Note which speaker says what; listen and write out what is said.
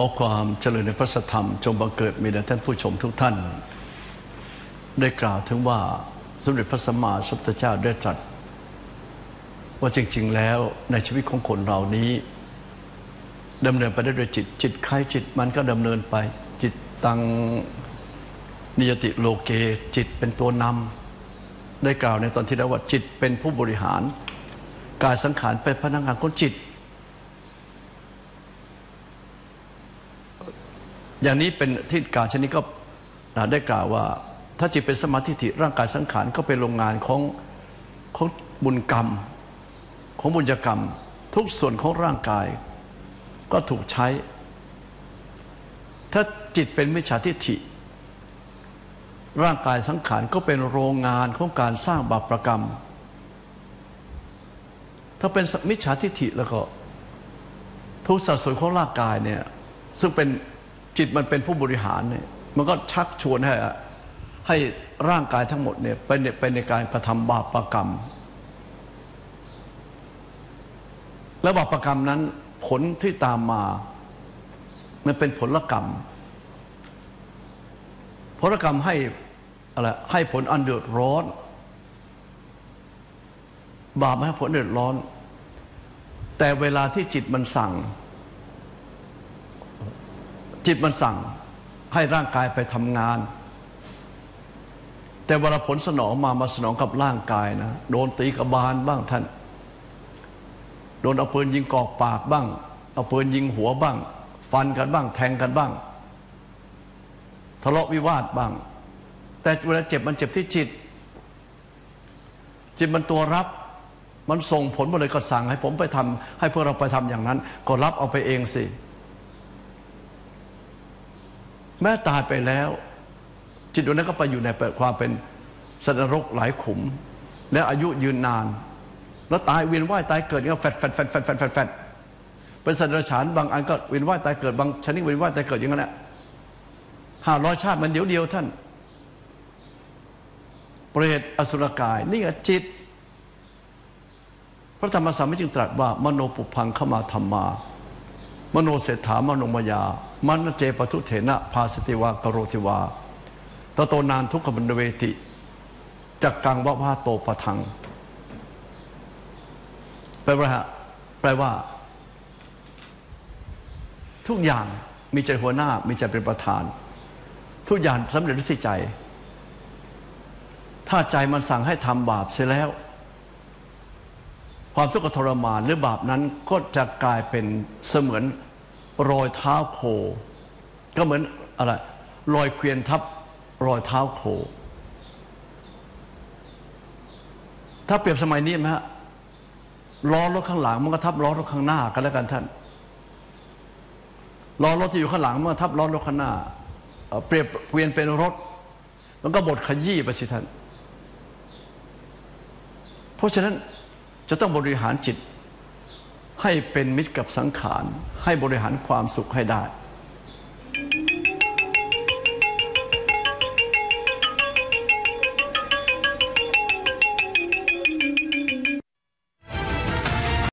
Speaker 1: ขอความเจริญในพระธรรมจงบังเกิดมีแด่ท่านผู้ชมทุกท่าน ได้กล่าวถึงว่าสมเด็จพระสัมมาสัมพุทธเจ้าได้ตรัส ว่าจริง ๆ แล้วในชีวิตของคนเรานี้ดำเนินไปได้ด้วยจิต จิตใครจิตมันก็ดำเนินไป จิตตังนิยติโลเกจิตเป็นตัวนำได้กล่าวในตอนที่แล้วว่าจิตเป็นผู้บริหาร กายสังขารเป็นพนักงานของจิต อย่างนี้เป็นที่กล่าวชนิดก็ได้กล่าวว่า ถ้าจิตเป็นสมาธิิร่างกายสังขารก็เป็นโรงงานของของบุญกรรม ของบุญกรรม ทุกส่วนของร่างกาย ก็ถูกใช้ ถ้าจิตเป็นมิจฉาทิฏฐิ ร่างกายสังขารก็เป็นโรงงานของการสร้างบาปประกรรม ถ้าเป็นมิจฉาทิฏฐิแล้วก็ ทุกสัดส่วนของร่างกายเนี่ยซึ่งเป็นจิตมันเป็นผู้บริหารเนี่ยมันก็ชักชวนให้ ให้ร่างกายทั้งหมดเนี่ยไปในไปในการกระทำบาปประกรรม แล้วบาปประกรรมนั้นผลที่ตามมา มันเป็นผลกรรม ผลกรรมให้อะไรให้ผลอันเดือดร้อน บาปให้ผลเดือดร้อน แต่เวลาที่จิตมันสั่ง จิตมันสั่งให้ร่างกายไปทำงาน แต่เวลาผลสนองมามาสนองกับร่างกายนะ โดนตีกระบาลบ้างท่าน โดนเอาปืนยิงกอกปากบ้าง เอาปืนยิงหัวบ้าง ฟันกันบ้าง แทงกันบ้าง ทะเลาะวิวาทบ้าง แต่เวลาเจ็บมันเจ็บที่จิต จิตมันตัวรับมันส่งผลมาเลยก็สั่งให้ผมไปทำให้พวกเราไปทำอย่างนั้น ก็รับเอาไปเองสิ แม้ตายไปแล้ว จิตดวงนั้นก็ไปอยู่ในความเป็นสัตว์นรกหลายขุม และอายุยืนนาน แล้วตายเวียนว่ายตายเกิดก็แฟดแฟดแฟดแฟดแฟดแฟดแฟดเป็นสัตว์ราชานบางอันก็เวียนว่ายตายเกิดบางชนิดเวียนว่ายตายเกิดอย่างนั้นแหละห้าร้อยชาติมันเดียวเดียวท่านเปรตอสุรกาย นี่จิต พระธรรมสามจึงตรัสว่ามโนปุพังเข้ามาธรรมา มโนเศรษฐามโนมยามันเจปทุเถนะภาสติวากโรติวา ตโตนานทุกขบันเวติจักกังวะวาโตปะทังแปลว่าแปลว่า ทุกอย่างมีใจหัวหน้ามีใจเป็นประธาน ทุกอย่างสำเร็จด้วยที่ใจ ถ้าใจมันสั่งให้ทำบาปเสียแล้ว ความทุกข์ทรมานหรือบาปนั้นก็จะกลายเป็นเสมือนรอยเท้าโค ก็เหมือนอะไรรอยเกวียนทับ รอยเท้าโค ถ้าเปรียบสมัยนี้ไหมฮะล้อรถข้างหลังมันก็ทับล้อรถข้างหน้ากันแล้วกันท่านล้อรถที่อยู่ข้างหลังมันก็ทับล้อรถข้างหน้า เปรียบเปลี่ยนเป็นรถ มันก็บดขยี้ไปสิท่าน เพราะฉะนั้นจะต้องบริหารจิต ให้เป็นมิตรกับสังขาร ให้บริหารความสุขให้ได้